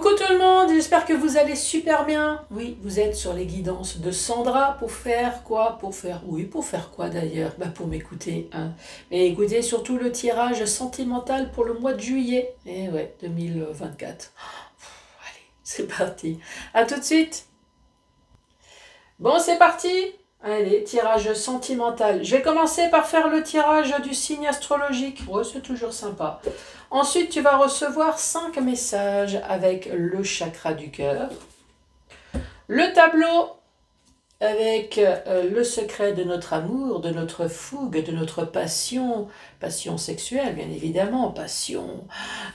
Coucou tout le monde, j'espère que vous allez super bien. Oui, vous êtes sur les guidances de Sandra pour faire quoi? Pour faire, oui, pour faire quoi d'ailleurs? Bah Pour m'écouter. Hein. Mais écoutez surtout le tirage sentimental pour le mois de juillet. Eh ouais, 2024. allez, c'est parti. À tout de suite. Bon, c'est parti. Allez, tirage sentimental. Je vais commencer par faire le tirage du signe astrologique. Ouais, c'est toujours sympa. Ensuite, tu vas recevoir 5 messages avec le chakra du cœur. Le tableau avec euh, le secret de notre amour, de notre fougue, de notre passion, passion sexuelle bien évidemment, passion,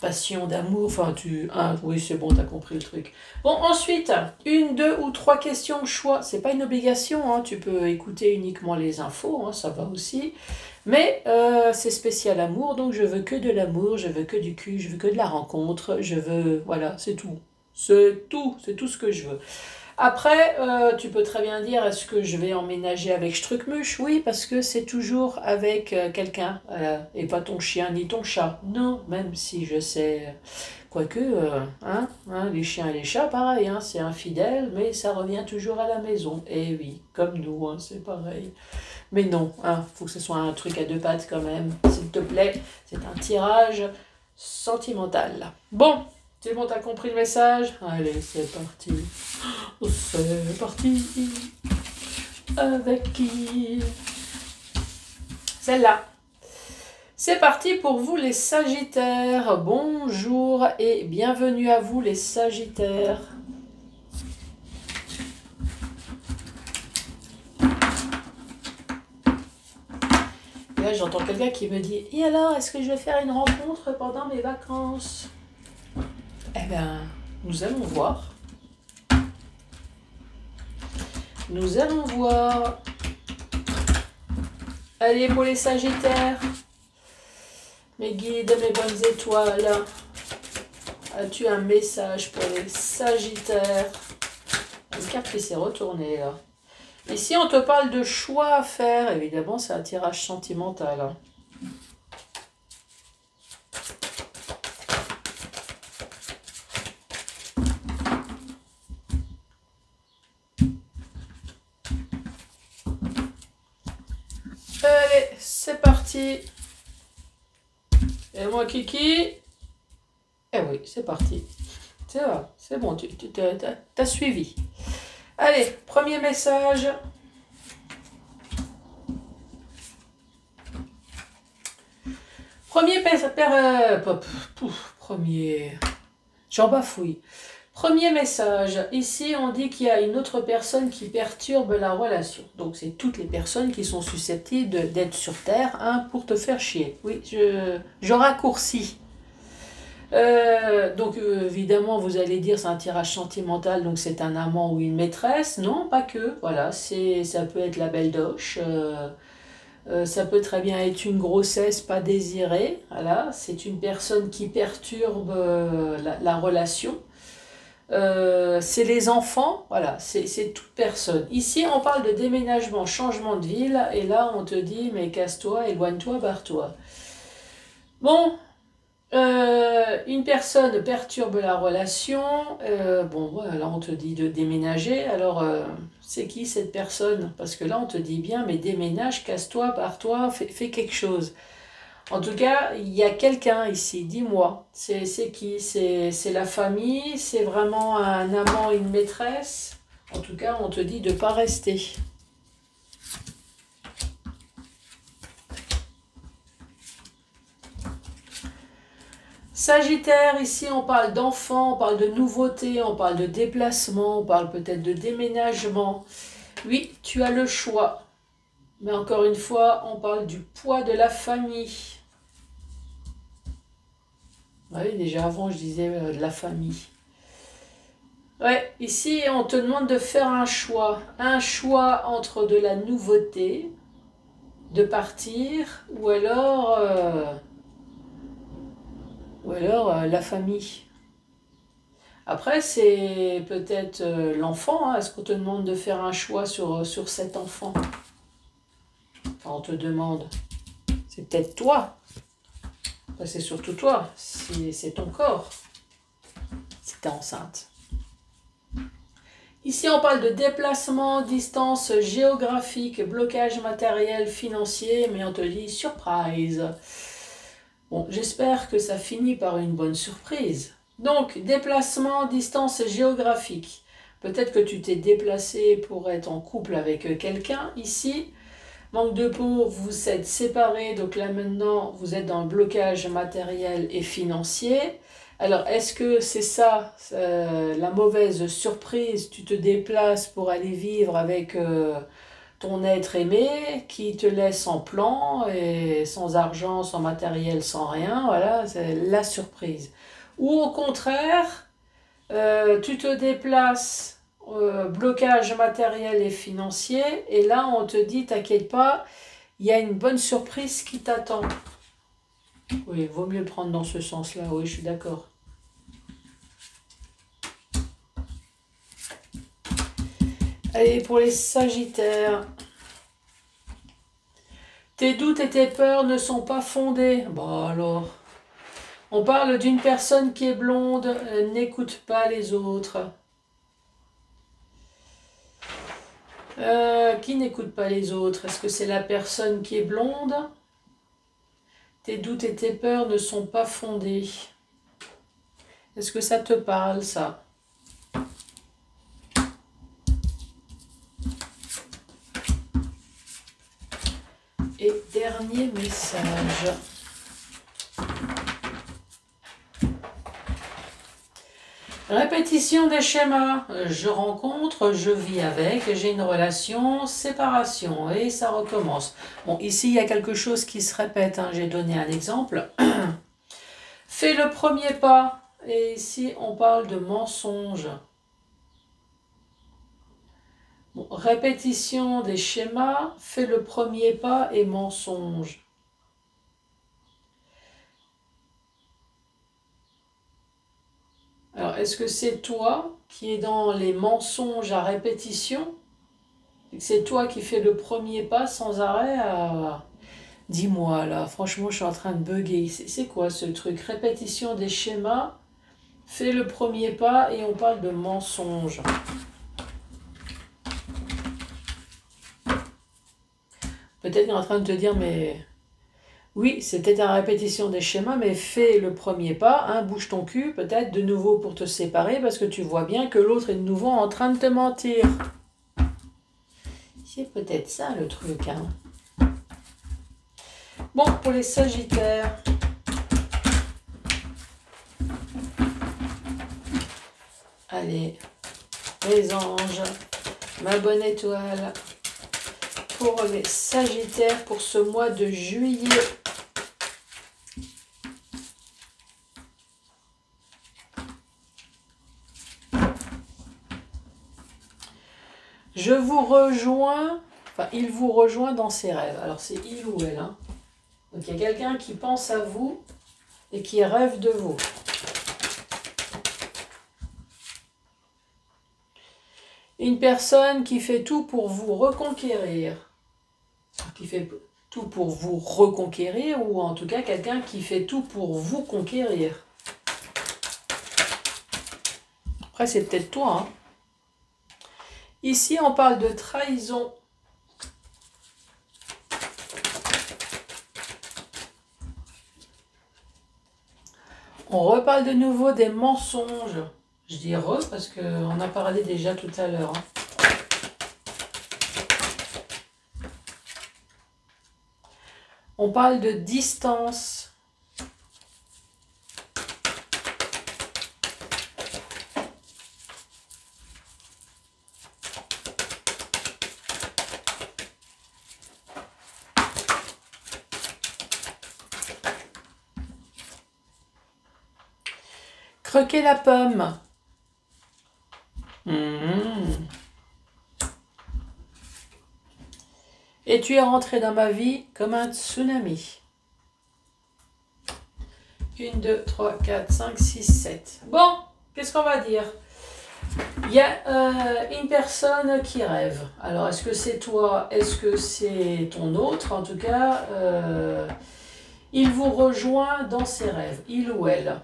passion d'amour, enfin tu, oui c'est bon, t'as compris le truc. Bon ensuite, une, deux ou trois questions choix, c'est pas une obligation, hein, tu peux écouter uniquement les infos, hein, ça va aussi, mais euh, c'est spécial amour, donc je veux que de l'amour, je veux que du cul, je veux que de la rencontre, je veux, voilà, c'est tout, c'est tout, c'est tout ce que je veux. Après, euh, tu peux très bien dire, est-ce que je vais emménager avec Struckmush Oui, parce que c'est toujours avec euh, quelqu'un, et pas ton chien ni ton chat. Non, même si je sais, quoique, euh, hein, hein, les chiens et les chats, pareil, hein, c'est infidèle, mais ça revient toujours à la maison. Et oui, comme nous, hein, c'est pareil. Mais non, il hein, faut que ce soit un truc à deux pattes quand même, s'il te plaît. C'est un tirage sentimental. Bon, le monde a compris le message? Allez, c'est parti. C'est parti. Avec qui? Celle-là. C'est parti pour vous les Sagittaires. Bonjour et bienvenue à vous les Sagittaires. Là, j'entends quelqu'un qui me dit Et alors, est-ce que je vais faire une rencontre pendant mes vacances? Bien, nous allons voir. Nous allons voir. Allez, pour les Sagittaires, mes guides, mes bonnes étoiles, as-tu un message pour les Sagittaires? Une carte qui s'est retournée là? Ici, on te parle de choix à faire. Évidemment, c'est un tirage sentimental. Et moi, Kiki. Eh oui, c'est parti. C'est c'est bon, tu, tu as, suivi. Allez, premier message. Premier père, euh, premier. J'en bafouille. Premier message, ici on dit qu'il y a une autre personne qui perturbe la relation. Donc c'est toutes les personnes qui sont susceptibles d'être sur Terre hein, pour te faire chier. Oui, je, raccourcis. Euh, donc euh, évidemment vous allez dire c'est un tirage sentimental donc c'est un amant ou une maîtresse. Non, pas que. Voilà, c'est ça peut être la belle doche. Euh, ça peut très bien être une grossesse pas désirée. Voilà, c'est une personne qui perturbe la relation. Euh, c'est les enfants, voilà, c'est toute personne. Ici, on parle de déménagement, changement de ville, et là, on te dit, mais casse-toi, éloigne-toi, barre-toi. Bon, euh, une personne perturbe la relation, euh, bon, voilà, là, on te dit de déménager, alors, c'est qui cette personne? Parce que là, on te dit bien, mais déménage, casse-toi, barre-toi, fais quelque chose. En tout cas, il y a quelqu'un ici, dis-moi. C'est qui? C'est la famille? C'est vraiment un amant, une maîtresse? En tout cas, on te dit de ne pas rester. Sagittaire, ici on parle d'enfants, on parle de nouveautés, on parle de déplacement, on parle peut-être de déménagement. Oui, tu as le choix. Mais encore une fois, on parle du poids de la famille. Oui, déjà avant, je disais euh, de la famille. Ouais, ici, on te demande de faire un choix. Un choix entre de la nouveauté, de partir, ou alors, euh, ou alors euh, la famille. Après, c'est peut-être l'enfant. Hein. Est-ce qu'on te demande de faire un choix sur, sur cet enfant? Enfin, On te demande. C'est peut-être toi c'est surtout toi, c'est ton corps. si tu es enceinte. Ici, on parle de déplacement, distance géographique, blocage matériel, financier, mais on te dit surprise. Bon, j'espère que ça finit par une bonne surprise. Donc, déplacement, distance géographique. Peut-être que tu t'es déplacé pour être en couple avec quelqu'un ici. Manque de peau, vous êtes séparés, donc là maintenant, vous êtes dans le blocage matériel et financier. Alors, est-ce que c'est ça, euh, la mauvaise surprise? Tu te déplaces pour aller vivre avec euh, ton être aimé qui te laisse en plan et sans argent, sans matériel, sans rien. Voilà, c'est la surprise. Ou au contraire, euh, tu te déplaces, blocage matériel et financier, et là on te dit, t'inquiète pas, il y a une bonne surprise qui t'attend. Oui, vaut mieux le prendre dans ce sens-là, oui, je suis d'accord. Allez, pour les Sagittaires. Tes doutes et tes peurs ne sont pas fondés. Bon alors. On parle d'une personne qui est blonde, n'écoute pas les autres. Euh, qui n'écoute pas les autres? Est-ce que c'est la personne qui est blonde? Tes doutes et tes peurs ne sont pas fondés. Est-ce que ça te parle, ça? Et dernier message. Répétition des schémas. Je rencontre, je vis avec, j'ai une relation, séparation et ça recommence. Bon, ici il y a quelque chose qui se répète. Hein. J'ai donné un exemple. Fais le premier pas. Et ici on parle de mensonge. répétition des schémas, fais le premier pas et mensonge. Alors, est-ce que c'est toi qui es dans les mensonges à répétition C'est toi qui fais le premier pas sans arrêt. Dis-moi là, franchement, je suis en train de bugger. C'est quoi ce truc? Répétition des schémas, fais le premier pas et on parle de mensonge. Peut-être qu'il est en train de te dire, mais oui, c'était la répétition des schémas, mais fais le premier pas, hein, bouge ton cul, peut-être de nouveau pour te séparer, parce que tu vois bien que l'autre est de nouveau en train de te mentir. C'est peut-être ça le truc. Hein. Bon, pour les Sagittaires. Allez, les anges, ma bonne étoile pour les Sagittaires pour ce mois de juillet. Je vous rejoins, enfin il vous rejoint dans ses rêves. Alors c'est il ou elle. Hein. Donc il y a quelqu'un qui pense à vous et qui rêve de vous. Une personne qui fait tout pour vous reconquérir qui fait tout pour vous reconquérir ou en tout cas quelqu'un qui fait tout pour vous conquérir. Après, c'est peut-être toi. Hein. Ici, on parle de trahison. On reparle de nouveau des mensonges. Je dis re parce qu'on a parlé déjà tout à l'heure. Hein. On parle de distance. Croquer la pomme. Et tu es rentré dans ma vie comme un tsunami. 1, 2, 3, 4, 5, 6, 7. Bon, qu'est-ce qu'on va dire? Il y a euh, une personne qui rêve. Alors, est-ce que c'est toi? Est-ce que c'est ton autre? En tout cas, euh, il vous rejoint dans ses rêves, il ou elle.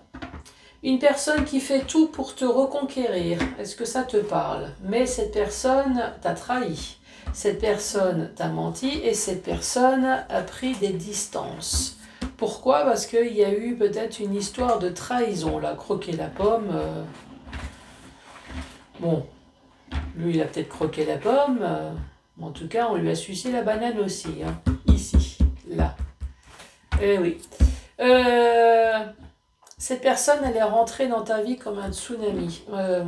Une personne qui fait tout pour te reconquérir, est-ce que ça te parle? Mais cette personne t'a trahi, cette personne t'a menti et cette personne a pris des distances. Pourquoi? Parce qu'il y a eu peut-être une histoire de trahison, là, croquer la pomme. Euh. Bon, lui, il a peut-être croqué la pomme. Euh. En tout cas, on lui a sucé la banane aussi. Hein. Ici, là. Eh oui. Euh, cette personne, elle est rentrée dans ta vie comme un tsunami. Euh,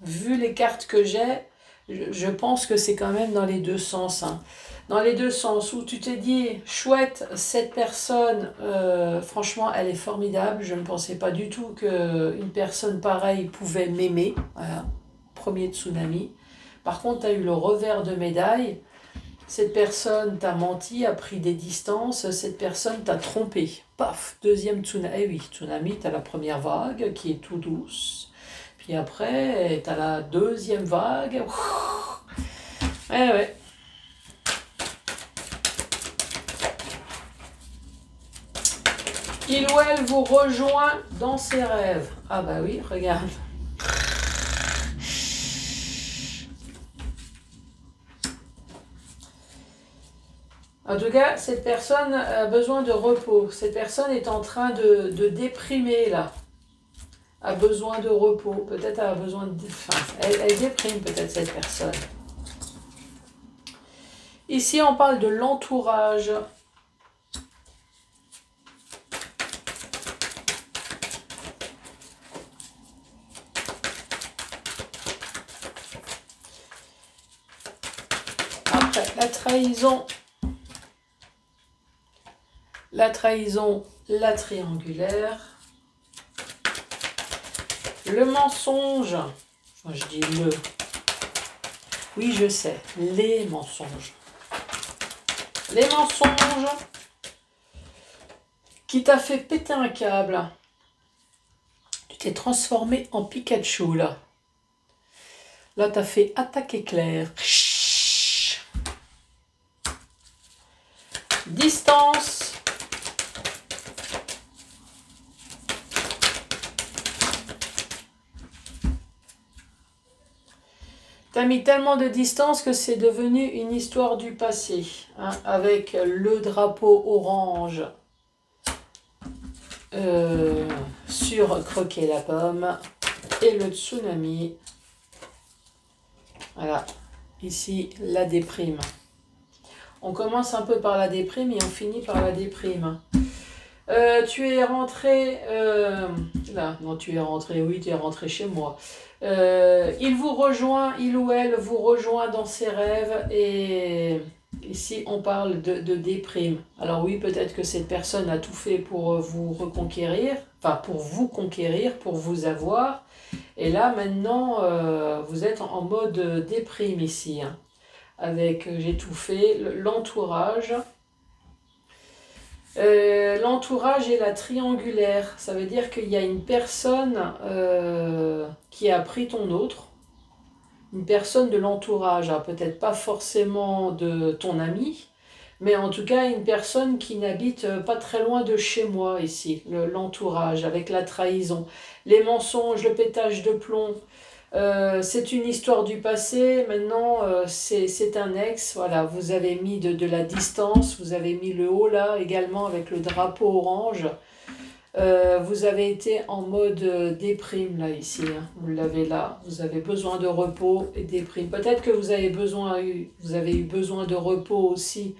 vu les cartes que j'ai, je, pense que c'est quand même dans les deux sens. Hein. Dans les deux sens où tu t'es dit, chouette, cette personne, euh, franchement, elle est formidable. Je ne pensais pas du tout qu'une personne pareille pouvait m'aimer. Premier tsunami. Par contre, tu as eu le revers de médaille. Cette personne t'a menti, a pris des distances, cette personne t'a trompé. Paf, deuxième tsunami. Eh oui, tsunami, tu la première vague qui est tout douce. Puis après, tu la deuxième vague. Eh ouais. Il ou elle vous rejoint dans ses rêves. Ah bah oui, regarde. En tout cas, cette personne a besoin de repos. Cette personne est en train de, déprimer là. A besoin de repos. Peut-être a besoin de. Enfin, elle, déprime peut-être cette personne. Ici, on parle de l'entourage. Après, la trahison la trahison, la triangulaire, le mensonge, enfin je dis le, oui je sais, les mensonges, les mensonges. Qui t'a fait péter un câble, tu t'es transformé en Pikachu là, là t'as fait attaque éclair, distance, T'as mis tellement de distance que c'est devenu une histoire du passé, hein, avec le drapeau orange euh, sur Croquer la pomme et le tsunami. Voilà, ici la déprime. On commence un peu par la déprime et on finit par la déprime. Euh, tu es rentré, euh, là, non, tu es rentré, oui, tu es rentré chez moi. Euh, il vous rejoint, il ou elle vous rejoint dans ses rêves et ici on parle de, déprime. Alors oui, peut-être que cette personne a tout fait pour vous reconquérir, enfin pour vous conquérir, pour vous avoir. Et là maintenant, euh, vous êtes en mode déprime ici, hein. avec j'ai tout fait, l'entourage. Euh, l'entourage est la triangulaire. Ça veut dire qu'il y a une personne qui a pris ton autre. Une personne de l'entourage. Peut-être pas forcément de ton ami, mais en tout cas une personne qui n'habite pas très loin de chez moi ici. L'entourage avec la trahison. Les mensonges, le pétage de plomb. Euh, c'est une histoire du passé, maintenant euh, c'est un ex, voilà, vous avez mis de, la distance, vous avez mis le haut là également avec le drapeau orange. Euh, vous avez été en mode déprime là ici, hein. vous l'avez là, vous avez besoin de repos et déprime. Peut-être que vous avez, besoin, vous avez eu besoin de repos aussi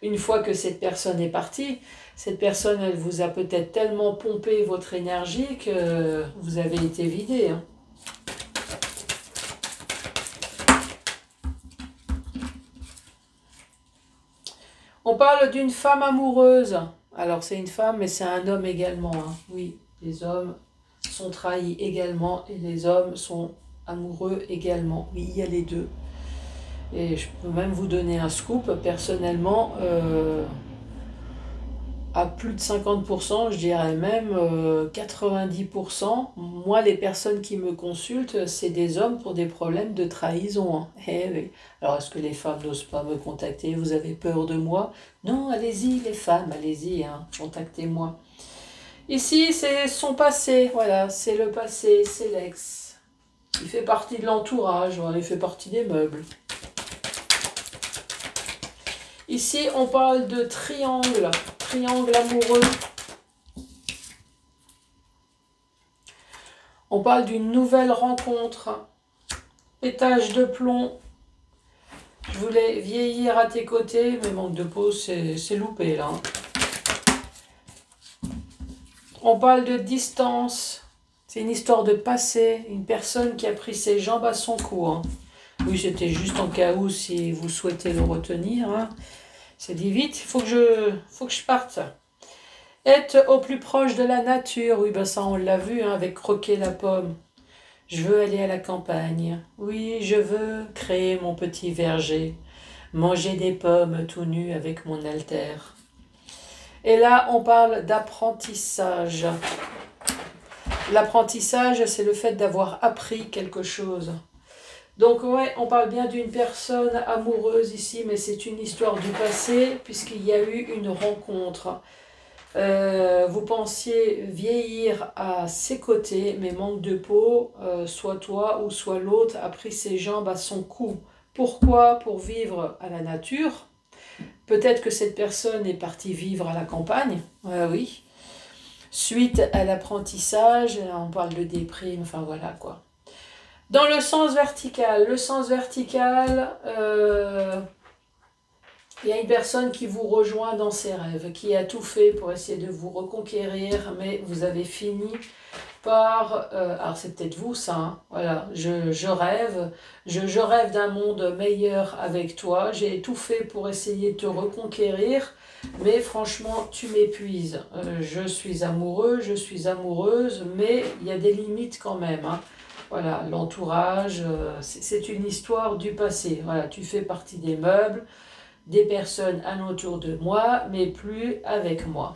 une fois que cette personne est partie. Cette personne, elle vous a peut-être tellement pompé votre énergie que vous avez été vidé. Hein. On parle d'une femme amoureuse. Alors c'est une femme, mais c'est un homme également. Hein. Oui, les hommes sont trahis également et les hommes sont amoureux également. Oui, il y a les deux. Et je peux même vous donner un scoop. Personnellement, euh, à plus de 50%, je dirais même 90%. Euh, Moi, les personnes qui me consultent, c'est des hommes pour des problèmes de trahison. Hein. Eh Alors, est-ce que les femmes n'osent pas me contacter? Vous avez peur de moi? Non, allez-y, les femmes, allez-y, hein, contactez-moi. Ici, c'est son passé. Voilà, c'est le passé, c'est l'ex. Il fait partie de l'entourage, voilà, il fait partie des meubles. Ici, on parle de triangle, triangle amoureux. On parle d'une nouvelle rencontre. Étage de plomb. Je voulais vieillir à tes côtés, mais manque de peau, c'est loupé là. On parle de distance. C'est une histoire de passé. Une personne qui a pris ses jambes à son cou. Hein. Oui, c'était juste en cas où si vous souhaitez le retenir. Hein. C'est dit vite, il faut, que je, parte. Être au plus proche de la nature, oui, ben ça on l'a vu hein, avec croquer la pomme. Je veux aller à la campagne. Oui, je veux créer mon petit verger, manger des pommes tout nu avec mon altère. Et là, on parle d'apprentissage. L'apprentissage, c'est le fait d'avoir appris quelque chose. Donc ouais, on parle bien d'une personne amoureuse ici, mais c'est une histoire du passé, puisqu'il y a eu une rencontre. Euh, vous pensiez vieillir à ses côtés, mais manque de peau, euh, soit toi ou soit l'autre a pris ses jambes à son cou. Pourquoi? Pour vivre à la nature. Peut-être que cette personne est partie vivre à la campagne. oui. Suite à l'apprentissage, on parle de déprime, enfin voilà quoi. Dans le sens vertical, le sens vertical, euh, il y a une personne qui vous rejoint dans ses rêves, qui a tout fait pour essayer de vous reconquérir, mais vous avez fini par... Euh, alors c'est peut-être vous ça, hein, voilà, je, je, rêve, je, je rêve d'un monde meilleur avec toi, j'ai tout fait pour essayer de te reconquérir, mais franchement tu m'épuises. Euh, je suis amoureux, je suis amoureuse, mais il y a des limites quand même. Hein. Voilà, l'entourage, euh, c'est une histoire du passé. Voilà, tu fais partie des meubles, des personnes alentour de moi, mais plus avec moi.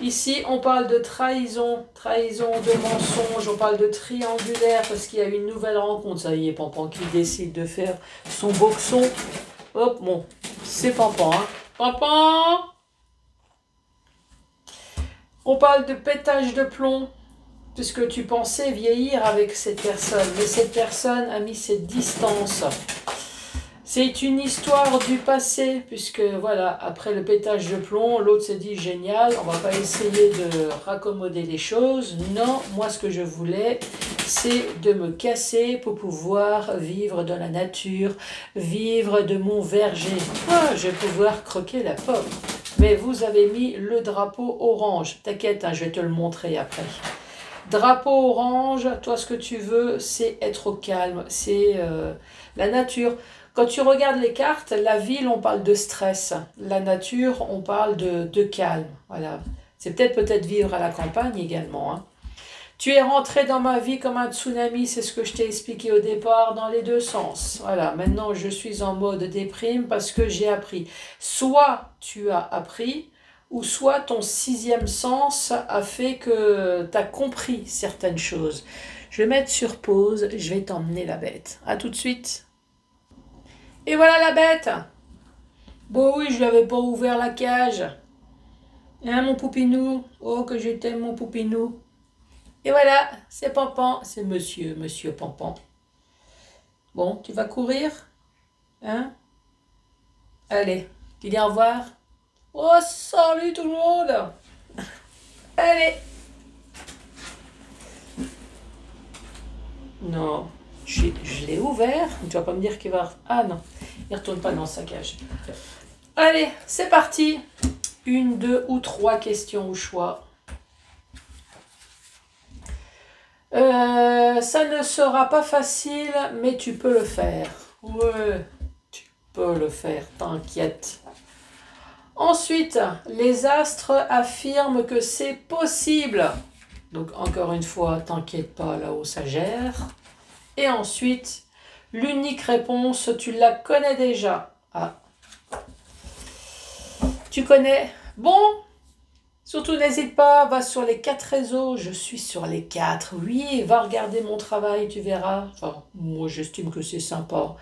Ici, on parle de trahison, trahison, de mensonge, on parle de triangulaire parce qu'il y a une nouvelle rencontre. Ça y est, Pampan qui décide de faire son boxon. Hop, bon, c'est Pampan. Hein. Pampan On parle de pétage de plomb puisque tu pensais vieillir avec cette personne, mais cette personne a mis cette distance. C'est une histoire du passé, puisque voilà, après le pétage de plomb, l'autre s'est dit génial, on va pas essayer de raccommoder les choses. Non, moi ce que je voulais, c'est de me casser pour pouvoir vivre dans la nature, vivre de mon verger. Ah, je vais pouvoir croquer la pomme. Mais vous avez mis le drapeau orange. T'inquiète, hein, je vais te le montrer après. Drapeau orange, toi ce que tu veux, c'est être au calme, c'est euh, la nature. Quand tu regardes les cartes, la ville, on parle de stress. La nature, on parle de, calme. Voilà. C'est peut-être peut-être vivre à la campagne également. Hein. Tu es rentré dans ma vie comme un tsunami, c'est ce que je t'ai expliqué au départ, dans les deux sens. Voilà, maintenant je suis en mode déprime parce que j'ai appris. Soit tu as appris, ou soit ton sixième sens a fait que tu as compris certaines choses. Je vais mettre sur pause, je vais t'emmener la bête. À tout de suite. Et voilà la bête Bon oui, je lui avais pas ouvert la cage. Hein, mon poupinou? Oh, que je mon poupinou. Et voilà, c'est Pampan. C'est monsieur, monsieur Pampan. Bon, tu vas courir? Hein? Allez, tu dis au revoir Oh, salut tout le monde Allez Non, je, l'ai ouvert. Tu vas pas me dire qu'il va... Ah non. Il retourne pas dans sa cage. Allez, c'est parti. Une, deux ou trois questions au choix. Euh, ça ne sera pas facile, mais tu peux le faire. Ouais, tu peux le faire, t'inquiète. Ensuite, les astres affirment que c'est possible. Donc encore une fois, t'inquiète pas, là-haut ça gère. Et ensuite, L'unique réponse, tu la connais déjà. Ah. Tu connais Bon, surtout n'hésite pas, va sur les quatre réseaux. Je suis sur les quatre. Oui, va regarder mon travail, tu verras. Enfin, moi j'estime que c'est sympa.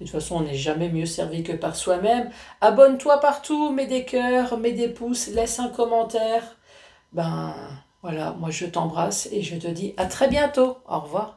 De toute façon, on n'est jamais mieux servi que par soi-même. Abonne-toi partout, mets des cœurs, mets des pouces, laisse un commentaire. Ben, Voilà, moi je t'embrasse et je te dis à très bientôt. Au revoir.